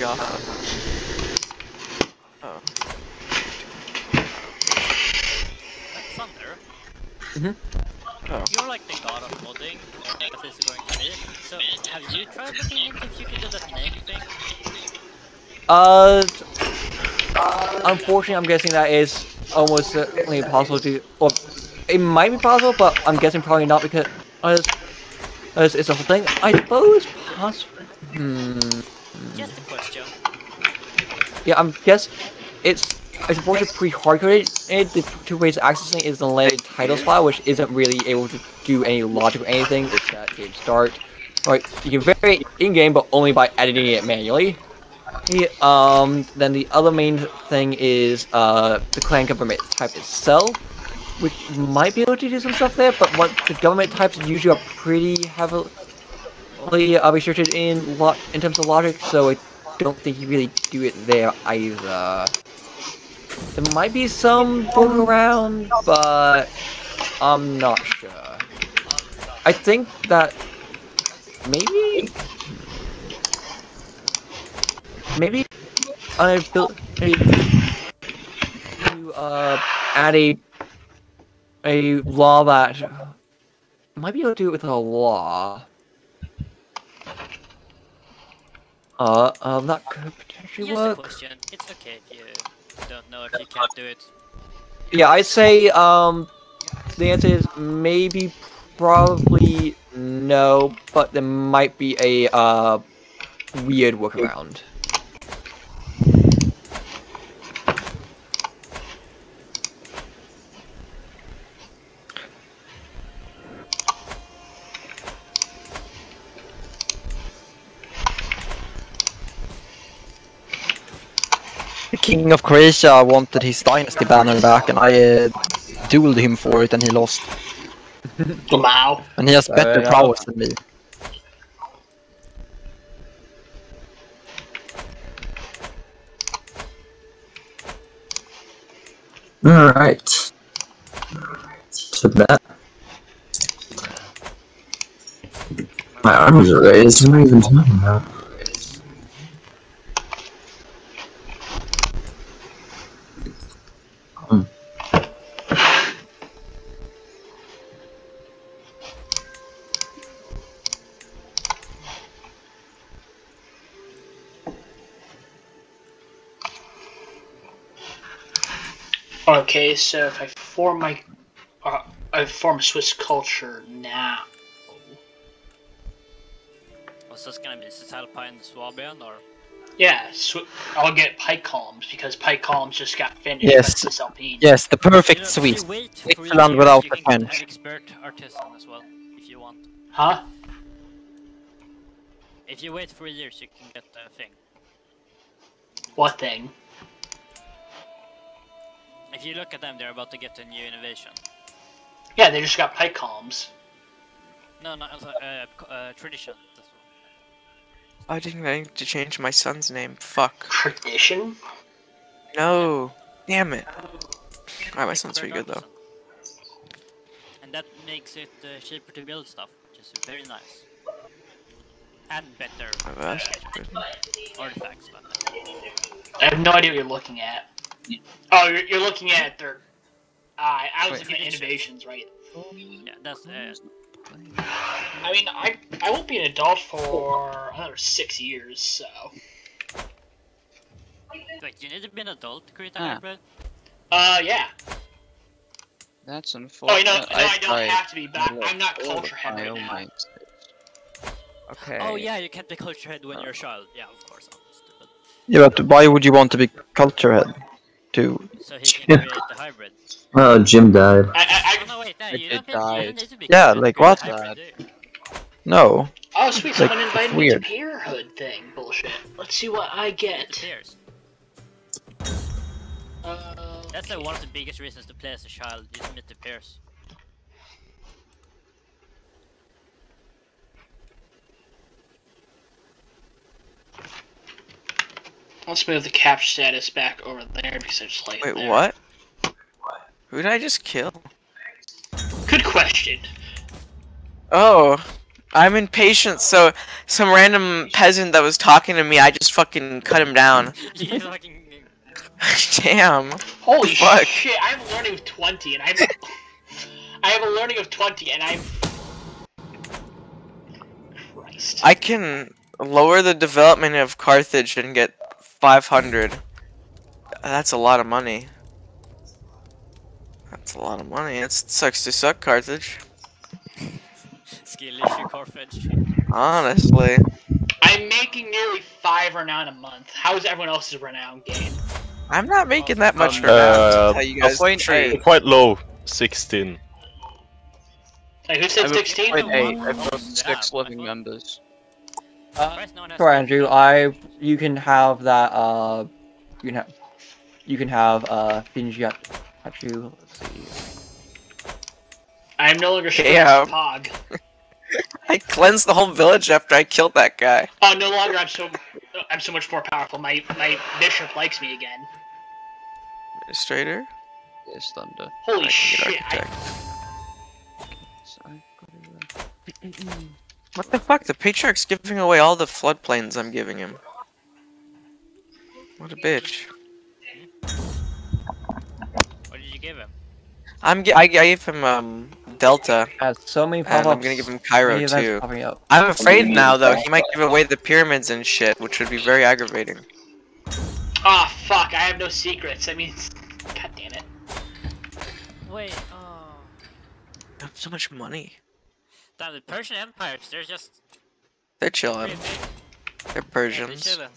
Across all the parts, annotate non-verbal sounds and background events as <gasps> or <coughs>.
Gotha. Oh. Thunder. Mhm. Oh. You're like the god of modding, at least according to me. So, have you tried looking into if you can do that name thing? Uh, unfortunately, I'm guessing that is almost certainly impossible to. or it might be possible, but I'm guessing probably not because as, as it's a whole thing. I suppose possible. Hmm. Just a question. Yeah, I'm guess it's. I suppose it's pre-hardcoded. And the two ways of accessing is the landed title file, which isn't really able to do any logic or anything. It's that game start. Right, you can vary in-game, but only by editing it manually. Yeah, um, then the other main thing is uh, the clan government type itself, which might be able to do some stuff there, but what the government types usually are pretty heavily uh, restricted in in terms of logic, so I don't think you really do it there either. There might be some workaround, but I'm not sure. I think that maybe maybe I built a to uh add a a law that might be able to do it with a law. Uh, um, that could potentially a work. question. It's okay if you don't know if you can't do it. Yeah, I'd say um, the answer is maybe, probably no, but there might be a uh weird workaround. King of Croatia wanted his dynasty banner back, and I uh, dueled him for it, and he lost. Wow. And he has Fair better enough. prowess than me. Alright. So that. My arms are raised. What am I even talking about? Okay, so if I form my, uh, I form a Swiss culture now. What's this gonna be Cisalpine Swabian or? Yeah, sw- I'll get pike columns because pike columns just got finished. Yes. by Cisalpine. Yes, the perfect You know, if Swiss. you wait three Switzerland without you the French. an expert artisan as well, if you want. Huh? If you wait three years, you can get the thing. What thing? If you look at them, they're about to get a new innovation. Yeah, they just got pike columns. No, no, also, uh, uh, tradition. I didn't need to change my son's name. Fuck. Tradition? No. Damn it. Alright, my son's her pretty good though. And that makes it uh, cheaper to build stuff, which is very nice. And better Oh, that's uh, artifacts. But, I have no idea what you're looking at. Oh, you're, you're looking at their. Uh, I was Wait, looking at innovations, right? yeah, that's uh, I mean, I I won't be an adult for another six years, so. Wait, you need to be an adult to create a Ah. hybrid? Uh, yeah. That's Oh, unfortunate. you know, no, I, don't tried have to be, but I'm not culture head right now. minds. Okay. Oh yeah, you can't be culture head when you're a child. Yeah, of course, I'm stupid. Yeah, but why would you want to be culture head? To So he can create the hybrid. Oh, Jim died. I, I, Oh no, wait, no, It you did don't, need, you die. don't need to be Yeah, like what? a hybrid, do no. Oh, sweet, Like, someone it's invited weird. me to Peerhood thing. Bullshit. Let's see what I get. peers. Uh, That's like one of the biggest reasons to play as a child. You just meet the peers. Let's move the cap status back over there because I just like Wait, there. what? Who did I just kill? Good question. Oh. I'm impatient, so some random peasant that was talking to me, I just fucking cut him down. <laughs> You fucking. <laughs> Damn. Holy Fuck. shit! I have a learning of twenty, and I'm. <laughs> I have a learning of twenty, and I'm. Christ. I can lower the development of Carthage and get 500. That's a lot of money. That's a lot of money. It sucks to suck, Carthage. Skill issue Carthage. Honestly. I'm making nearly five renown a month. How is everyone else's renown gain? I'm not making that much Um, for now. uh, you guys point treat. Quite low, 16. Like who said I'm sixteen? point eight. I've got six living members. Surprised no one has Sure, that. Andrew. I you can have that. Uh, you can have you can have uh Finjat. Hachu. Let's see. I am no longer sure Yeah. Pog. <laughs> I cleansed the whole village after I killed that guy. Oh, no longer. I'm so. I'm so much more powerful. My my bishop likes me again. Administrator? Yes, thunder. Holy I shit! I, <clears throat> architect. So I've got to, What the fuck? The patriarch's giving away all the floodplains I'm giving him. What a bitch. What did you give him? I'm gi- I gave him um Delta, Has so many and pop-ups. I'm gonna give him Cairo too. I'm afraid now though he might give away the pyramids and shit, which would be very aggravating. Ah, fuck! I have no secrets. I mean, <laughs> God damn it. Wait, oh. I have so much money. Damn, the Persian empires, they're just. They're chilling. They're Yeah, they're Persians. chilling.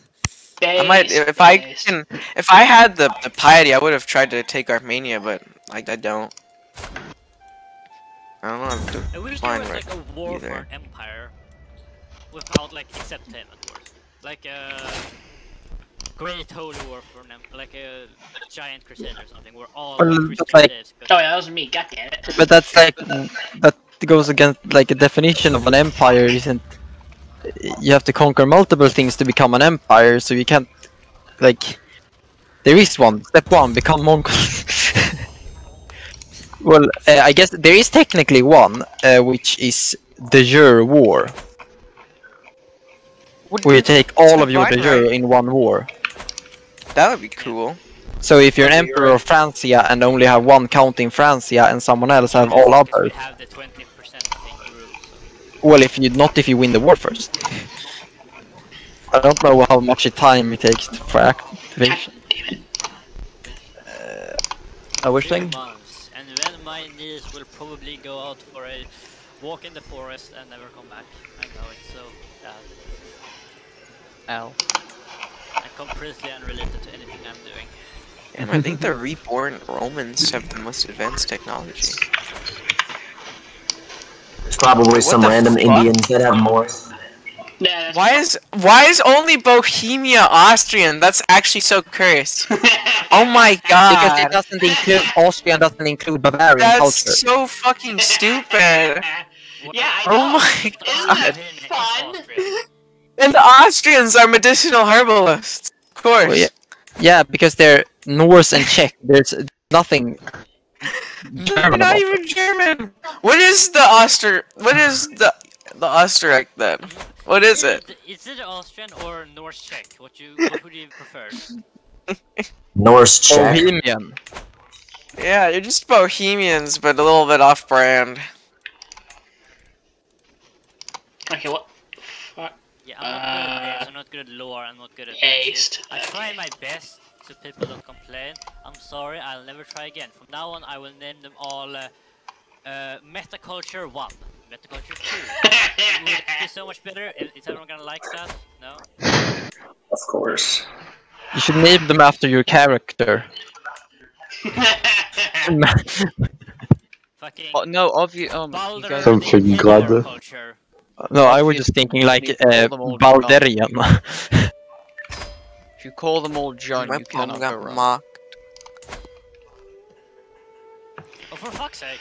I might Base, if I can if I had the the piety I would have tried to take Armenia, but like I don't. I don't know. I'm do- I wish Fine, there was right, like a war for either. an empire without like except him, of course. Like a great holy war for an empire, like a giant crusade or something, where all Well, the that's like- Oh, yeah, that was me. God damn it. But that's like that goes against like a definition of an empire isn't you have to conquer multiple things to become an empire, so you can't like there is one. Step one, become Mongol. <laughs> well, uh, I guess there is technically one, uh, which is de jure war, where you take all of your de jure in one war. That would be cool. So if you're an emperor of Francia and only have one count in Francia and someone else have all Because others, we have Well, if you not if you win the war first. I don't know how much time it takes for activation. Uh, which Two thing? months, and then my niece will probably go out for a walk in the forest and never come back. I know it's so bad. L. And completely unrelated to anything I'm doing. And I think the reborn Romans have the most advanced technology. There's probably What some the random fuck? Indians that have more. Yeah, that's Why is why is only Bohemia Austrian? That's actually so curious. <laughs> Oh my god! Because it god. doesn't include Austria doesn't include Bavarian That's culture. so fucking stupid. <laughs> Yeah, I Oh know. my Isn't god. that fun? And the Austrians are medicinal herbalists. Of course. Well, yeah. Yeah, because they're Norse and Czech. There's nothing They're German not even German. What is the Auster? What is the the Österreich then? What is it? Is it Austrian or Norse Czech? What you what would you prefer? <laughs> Norse Czech. Bohemian. Yeah, you're just Bohemians, but a little bit off-brand. Okay, what? Yeah, I'm not good at this. I'm not good at lore. I'm not good at Aced. shit. I try my best so people don't complain. I'm sorry. I'll never try again. From now on, I will name them all uh, uh, Metaculture One, Metaculture Two. <laughs> Would it be so much better? Is is everyone gonna like that? No. Of course. You should name them after your character. Fucking. <laughs> Oh, no, of you, um, guys. Something glad. no, I was just thinking like uh, Balderian. <laughs> If you call them all John, My you poem cannot go got wrong. mocked. Oh, for fuck's sake!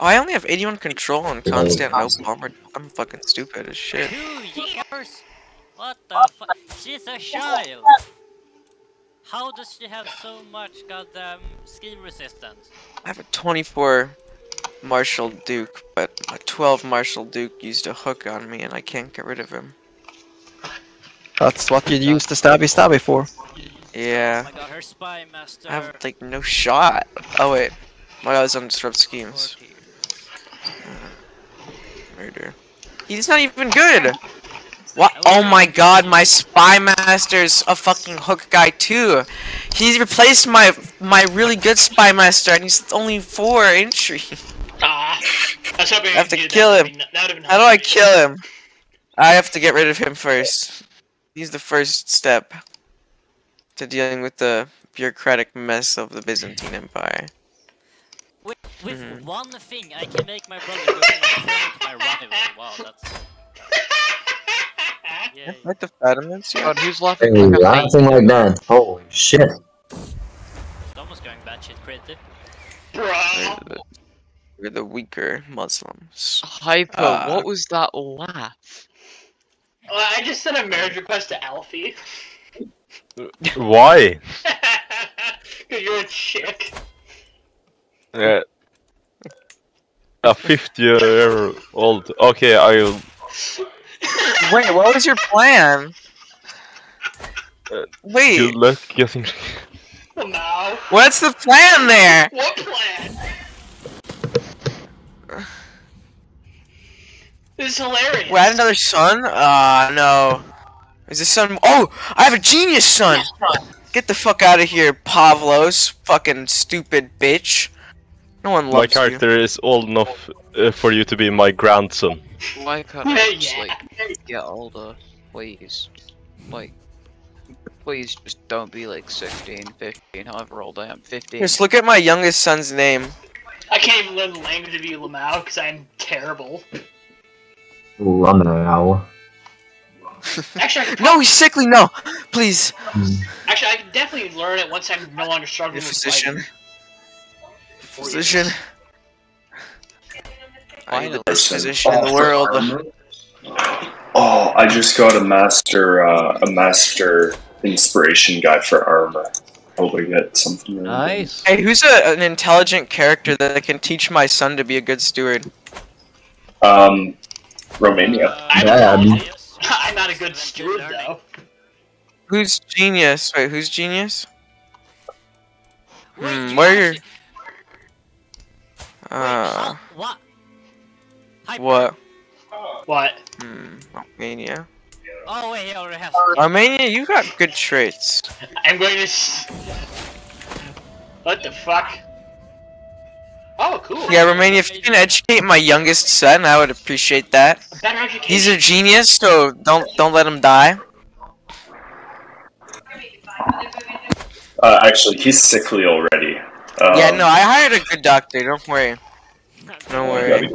Oh, I only have 81 control in Constantinople. I'm, I'm fucking stupid as shit. Two years? What the fuck? She's a child! How does she have so much goddamn ski resistance? I have a 24 Marshall Duke, but a 12 Marshall Duke used a hook on me and I can't get rid of him. That's what you use the stabby stabby for. Yeah. Oh my her spy master. I have like no shot. Oh wait. My guy was on disrupt schemes. Murder. He's not even good! What? Oh my god, my spy master's a fucking hook guy too. He's replaced my my really good spy master and he's only four entry. <laughs> Ah, I I have to kill him. That would've been How do I kill him? I have to get rid of him first. He's the first step to dealing with the bureaucratic mess of the Byzantine Empire. With, with Mhm. one thing, I can make my brother go from a friend to my rival. Wow, that's. <laughs> Yay. Like the Fatimans? God, who's Hey, laughing like laughing like that. Holy shit. Someone's going batshit creative. Bro. We're the weaker Muslims. Hyper, Uh, what was that laugh? Well, I just sent a marriage request to Alfie. Why? <laughs> Cause you're a chick. Uh, a 50 year old. Okay, I'll. Wait, what was your plan? Uh, Wait, Good luck getting. Well, now. what's the plan there? What plan? This is hilarious. Wait, I had another son? Ah, no. Is this son? Oh, I have a genius son. Get the fuck out of here, Pavlos, fucking stupid bitch. No one My loves you. character is old enough uh, for you to be my grandson. Why can't I just, like, get older? Please. Like, please just don't be like 16, 15, however old I am. 15. Just look at my youngest son's name. I can't even learn the language of you, Lamau, because I'm terrible. Lumenow. Actually, I <laughs> could, No, he's sickly. No, please. actually, I can definitely learn it once I'm no longer struggling Your with physician. fighting. Physician. I need the best physician in the world. Oh, I just got a master, uh, a master inspiration guy for armor. Probably get something. really. Nice. Hey, who's a, an intelligent character that can teach my son to be a good steward? Um, Romania. Uh, I'm, Bad. I'm not a good steward, though. Who's genius? Wait, who's genius? Wait, Hmm, where actually- Wait, Uh, huh? What? Hyper. what? What? Hmm, Armenia. Oh wait, he already has. Armenia, you got good traits. <laughs> I'm going to. S- what the fuck? Oh, cool. Yeah, Romania, if you can educate my youngest son, I would appreciate that. Better education. He's a genius, so don't don't let him die. Uh, actually, he's sickly already. Um, Yeah, no, I hired a good doctor. Don't worry. Don't worry.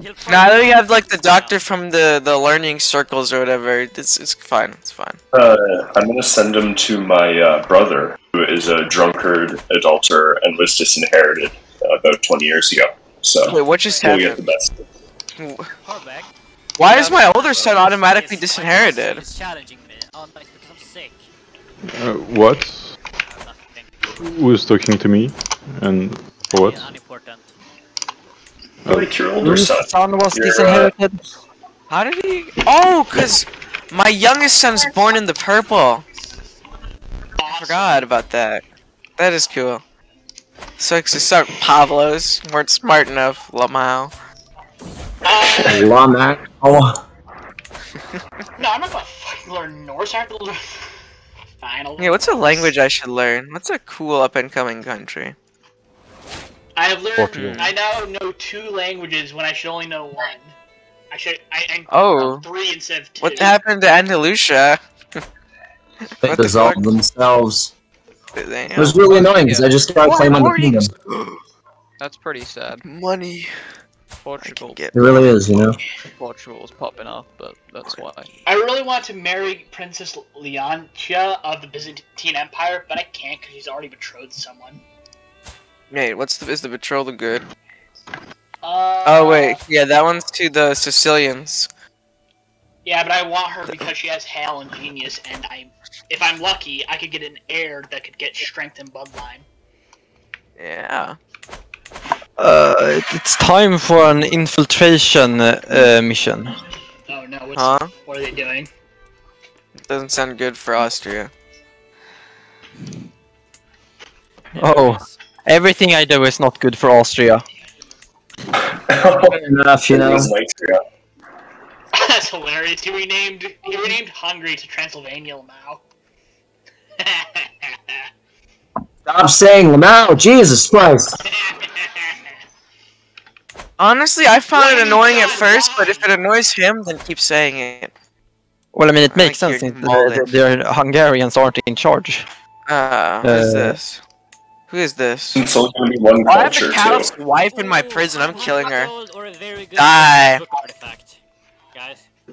He'll Now that we have like the doctor from the the learning circles or whatever, it's it's fine. It's fine. Uh, I'm gonna send him to my uh, brother, who is a drunkard, adulterer, and was disinherited about 20 years ago. So Wait, what just we'll get the happened? best. Why is my older son automatically disinherited? son is challenging me. Nice, because I'm sick. Uh, what? Uh. Who's talking to me? And for what? Yeah, unimportant. Like your older son. son was You're, uh, disinherited? How did he? Oh, cause my youngest son's born in the purple. I forgot about that. That is cool. So it's just start Pavlos weren't smart enough. Lamau. Lamak. Oh, No, I'm not gonna fucking learn Norse. I have to learn. Fine, I'll Yeah, what's a language I should learn? What's a cool up and coming country? I have learned. Portugal. I now know two languages when I should only know one. I should. I, I Oh. three instead of two. What happened to Andalusia? they What the dissolved themselves. It was really annoying because I just got a claim on the kingdom. <gasps> That's pretty sad. Money. I Portugal, get. It really is, you know. Portugal was popping off, but that's why. I really want to marry Princess Leontia of the Byzantine Empire, but I can't because she's already betrothed someone. Wait, what's the is the betrothal good? Uh, Oh wait, yeah, that one's to the Sicilians. Yeah, but I want her because she has hale and Genius, and I, if I'm lucky, I could get an heir that could get strength and bloodline. Yeah. Uh, it's time for an infiltration uh, mission. Oh no, what's, Huh? what are they doing? It Doesn't sound good for Austria. Oh, everything I do is not good for Austria. Fair enough, you know. It was Latvia. That's hilarious. He renamed he renamed Hungary to Transylvania now. <laughs> Stop saying Lamau, Jesus Christ. Honestly, I found it annoying at not? first, but if it annoys him, then keep saying it. Well, I mean, it makes like sense since the, the, the Hungarians aren't in charge. Uh, who's Uh, this? Who is this? It's only gonna be one Oh, I have culture the too. caliph's wife in my Ooh, prison. I'm killing her. gold or a very good Die.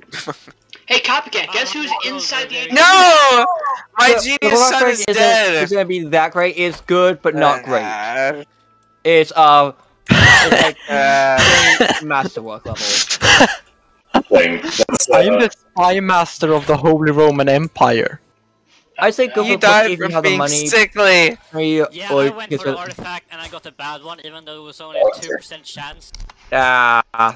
Book artifact, Guys. hey, copycat, guess who's inside the No! My The- the genius World son is dead. It's gonna be that great. It's good, but not great. Uh, It's uh, it's like <laughs> uh, masterwork level. thing. That's, I'm uh, the spy master of the Holy Roman Empire. I say go you for died if you have the money. sickly. or you- Yeah, or I went for the a- artifact and I got a bad one, even though it was only a two percent chance. Ah. Uh,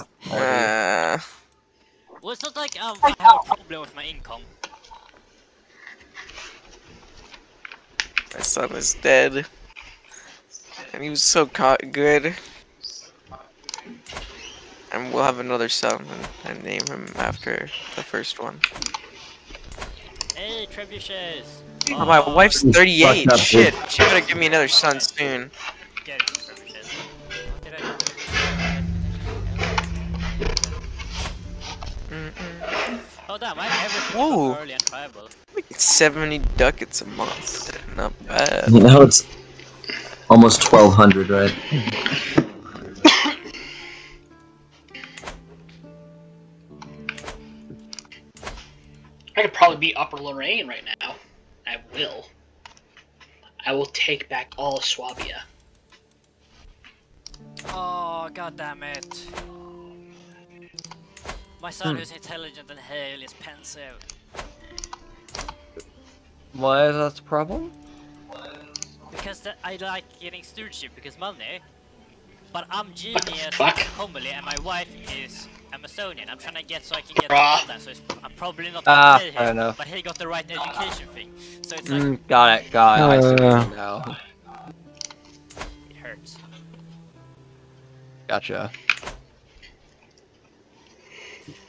Well, it's not like um, I have a problem with my income. my son is dead. And he was so co- good. And we'll have another son and, and name him after the first one. Hey, trebuchets! Oh, my wife's 38. Shit. She better give me another son soon. Oh damn, I have everything Whoa. from early and tribal. It's 70 ducats a month. Not bad. You know, it's almost 1200, right? I could probably be Upper Lorraine right now. I will. I will take back all of Swabia. Oh, god damn it. My son Hmm. who's intelligent and hale is pensive. Why is that the problem? Because the, I like getting stewardship because money. But I'm genius fuck? homely and my wife is Amazonian. I'm trying to get so I can get Bruh. that, so it's, I'm probably not Ah, gonna pay fair him. enough. But he got the right education thing. So it's like Mm, got it, got it. I see what you Uh. mean now. it hurts. Gotcha.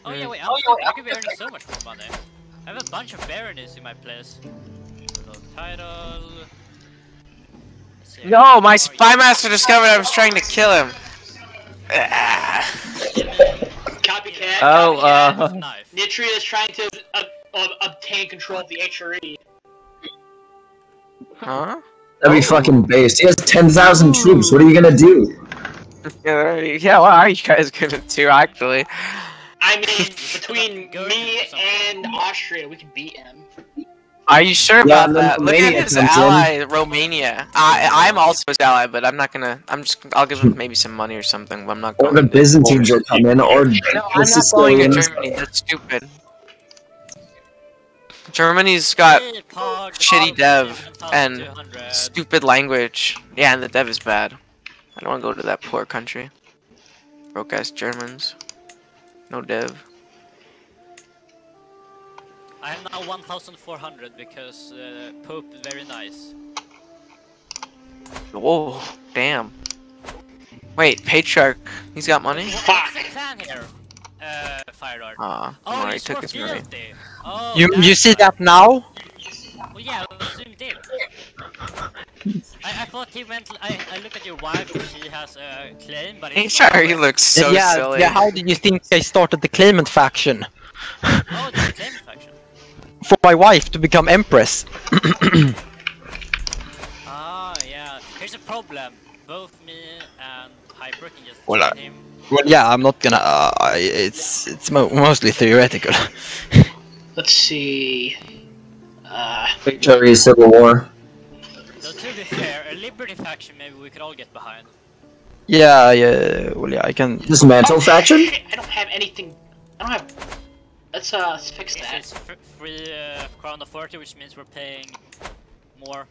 Oh yeah, wait, I'm still, I could be earning so much more money. I have a bunch of baronies in my place. Log title. No, my how spy master discovered I was trying to kill him. Copycat. Oh, copycat. uh, you? Nitria is trying to uh, uh, obtain control of the HRE. Huh? That'd be fucking based. He has 10,000 troops. What are you gonna do? Yeah, yeah, what are you guys gonna do, actually? I mean, <laughs> between me and Austria, we can beat him. Are you sure Yeah, about that? Look at his comes in. ally, Romania. I, I'm also his ally, but I'm not gonna. I'm just. I'll give him <laughs> maybe some money or something, but I'm not Or going. the to- Byzantines will come in, or No, the I'm not going to Sicilians. Germany. That's stupid. Germany's got shitty dev and stupid language. Yeah, and the dev is bad. I don't want to go to that poor country. Broke ass Germans. No dev. I am now 1400 because uh, Pope is very nice. Oh, damn. Wait, Patriarch. He's got money? What's the plan? Uh, Fire Dart. Aw, Oh, you he took his money. Oh, You you see that now? I, I thought he meant. I, I looked at your wife, she has a claim, but it's <laughs> HR, not he looks so yeah, silly. yeah. How did you think I started the claimant faction? Oh, the claim faction. <laughs> For my wife to become empress. <coughs> Ah, yeah. Here's a problem. Both me and Hyper can just Well, join I- him. Well, yeah, I'm not gonna. Uh, it's it's mo mostly theoretical. <laughs> Let's see. Uh, Victory, Civil War. Though to be fair, a Liberty faction maybe we could all get behind. yeah, yeah. Well, yeah, I can. Dismantle faction? I don't have anything. I don't have. Let's uh let's fix It's, that. it's free uh, Crown of 40, which means we're paying more.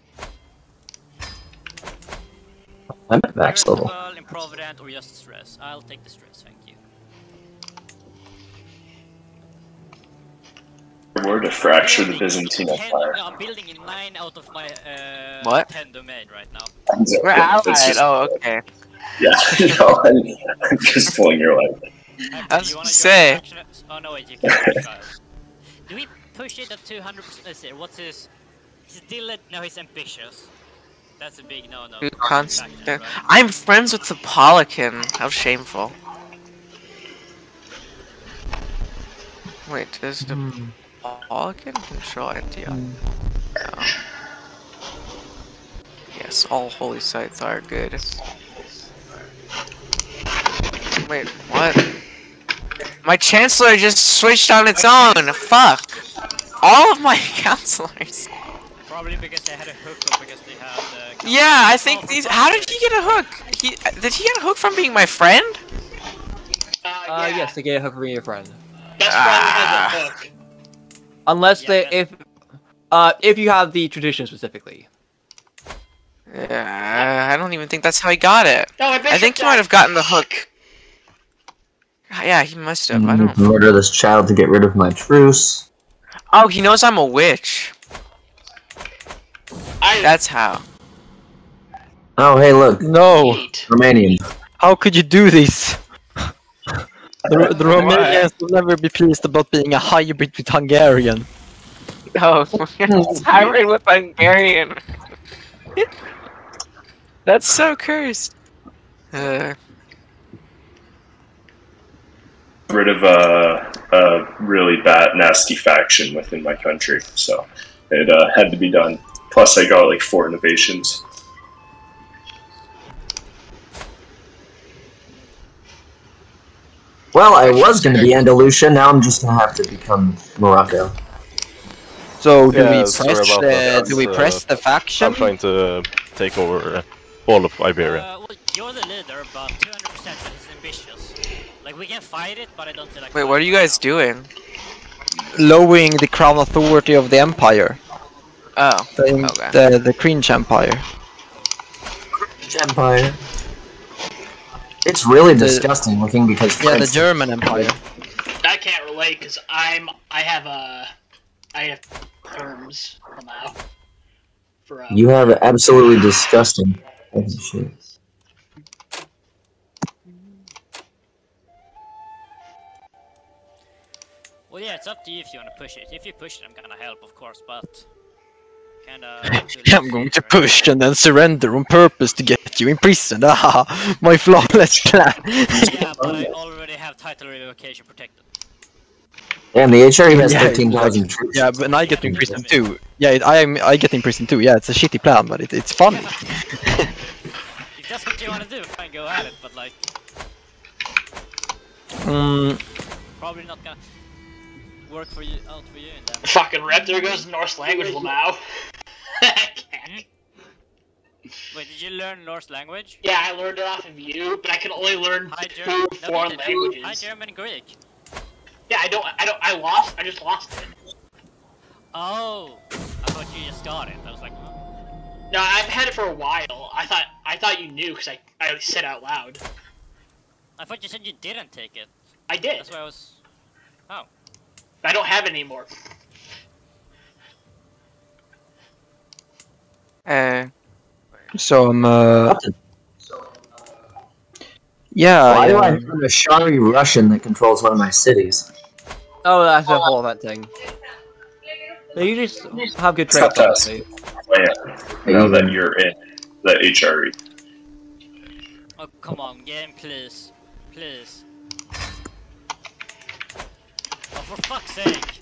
I'm at max level. Veritable improvident or just stress? I'll take the stress, Were to fracture the Byzantine Empire. I'm building in 9 out of my uh, What? 10 domain right now. We're It's allied. just- Oh, okay. Yeah, <laughs> no, I'm, I'm just pulling your leg. I was you wanna gonna say. Oh no, wait, you can't. <laughs> Do we push it at 200%? Let's see, what's his... He's diligent, no, he's ambitious. That's a big no-no. Constant- right? I'm friends with the Polican. How shameful. Wait, does the Polican control Antioch? No. Yes, all holy sites are good. Wait, what? My chancellor just switched on its own. Fuck. All of my <laughs> counselors. Probably because they had a hook or because they had... Uh, Yeah, I think these. How did he get a hook? He did he get a hook from being my friend? Uh, Uh, yeah, yes, to get a hook from being your friend. That's Ah. probably has a hook. Unless Yeah, they, that's- if, uh, if you have the tradition specifically. Yeah, I don't even think that's how he got it. No, I, I think he might have gotten the hook. Yeah, he must have. I don't. Murder this child to get rid of my truce. Oh, he knows I'm a witch. I That's how. Oh, hey, look, No, eat. Romanian. how could you do this? The, the Romanians will never be pleased about being a hybrid with Hungarian. Oh, <laughs> hybrid with Hungarian. <laughs> That's so cursed. Uh, Rid of a, a really bad, nasty faction within my country, so it uh, had to be done. Plus, I got like four innovations. Well, I was gonna be Andalusia, now I'm just gonna have to become Morocco. So do Yeah, we press the that. do we That's, press the faction? I'm trying to take over uh, all of Iberia. Uh, well, you're the leader, but 200% that is ambitious. Like, we can fight it, but I don't feel like wait, what are you guys doing? Lowering the crown authority of the empire, Oh, the Okay. the, the Cringe Empire. Empire. It's really The- disgusting looking because Yeah, the German Empire. I can't relate because I'm I have a I have terms somehow. For uh, You have absolutely disgusting fucking shit. Well, yeah, it's up to you if you want to push it. If you push it, I'm gonna help, of course, but kinda. <laughs> I'm going to push and then surrender on purpose to get you imprisoned. <laughs> Ah, my flawless plan. Yeah, <laughs> but I already have title revocation protected. Damn, the HRE has Yeah, 13,000 troops. yeah, but I get imprisoned too. Yeah, it, I am. I get imprisoned too. Yeah, it's a shitty plan, but it, it's funny. If that's what you want to do, fine, go at it. But like, Mm, probably not gonna work for you out for you in that. fucking rep. There goes the Norse language, <laughs> Lamau. Hmm? Wait, did you learn Norse language? Yeah, I learned it off of you, but I can only learn Hi, two German. No, foreign you didn't. languages. Hi, German and Greek. Yeah, I don't. I don't. I lost. I just lost it. Oh, I thought you just got it. I was like, huh? No, I've had it for a while. I thought. I thought you knew because I. I said out loud. I thought you said you didn't take it. I did. That's why I was. Oh. I don't have it anymore. uh, so um, uh, yeah, Why do I yeah. have a Shari Russian that controls one of my cities? Oh, that's a whole of that thing. They usually s- have good trade. Tough task. honestly. Now that you're in the. HRE. Oh, come on, game, please. Please. For fuck's sake.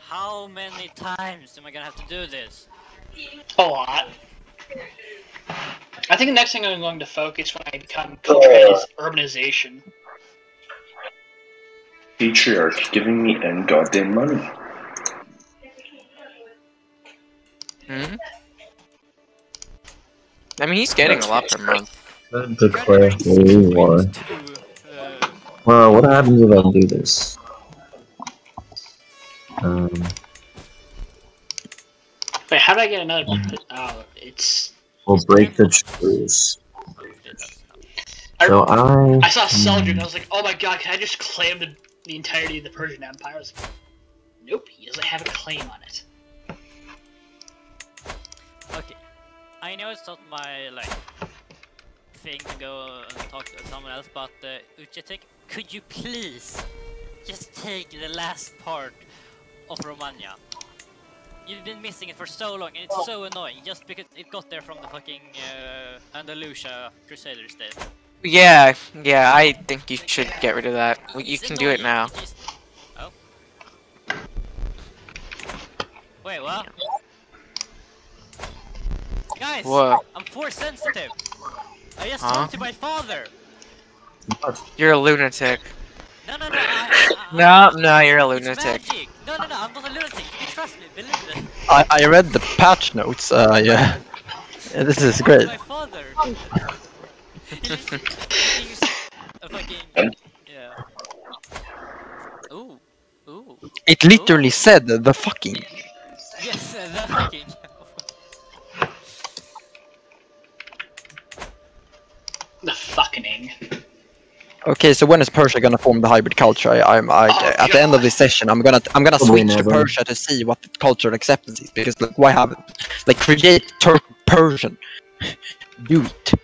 How many times am I gonna have to do this? A lot. I think the next thing I'm going to focus when I become country is urbanization. Patriarch giving me end goddamn money. hmm? I mean, he's getting a lot per month. Declare war. To, Well, what happens if I do this? Um, Wait, how do I get another? Oh, it's We'll break the truce. I, So I. I saw Seldrin, and I was like, oh my god, can I just claim the, the entirety of the Persian Empire? I was like, nope, he doesn't have a claim on it. Okay, I know it's not my like thing to go and talk to someone else, but uh, Uchetek, could you please just take the last part of Romania? You've been missing it for so long, and it's so annoying just because it got there from the fucking uh, Andalusia Crusaders days. Yeah, yeah, I think you should get rid of that. You can do it now. Oh. Wait, what? Guys, What? I'm force sensitive. I just Huh? talked to my father. You're a lunatic. No, no, no. I, I, No, no, you're a lunatic. magic. No, no, no. I'm not a lunatic. You trust me. Believe me. I, I read the patch notes. Uh, yeah. Yeah, This is great. My father. he used, he used a fucking yeah. Ooh, ooh. It literally said the fucking. Okay, so when is Persia gonna form the hybrid culture? I, I'm I, Oh, at the end of this session, I'm gonna I'm gonna Probably switch to. Persia to see what the cultural acceptance is because like why have? Like create Turk Persian, <laughs> do it.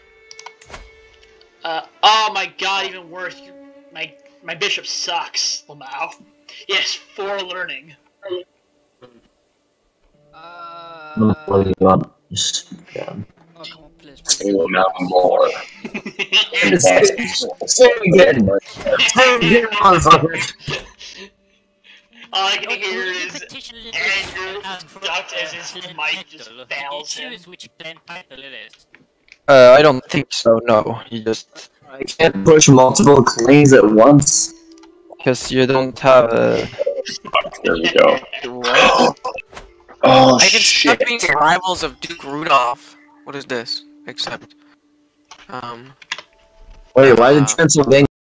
Uh, oh my god, even worse. You, my my bishop sucks, Lamau. Yes, for learning. I'm gonna play you on. Just, yeah. Oh, come on, please. Say now more. Say it again. Say it again, motherfucker. All I Oh, can hear is petition Andrew and ask for ducked as his clan mic just title. fails You him. which clan title it is. Uh, I don't think so. No, you just I can't push multiple claims at once. because you don't have uh, There we go. What? <gasps> Oh I can shit. stop being rivals of Duke Rudolph. What is this? Except, um, Wait, why did Transylvania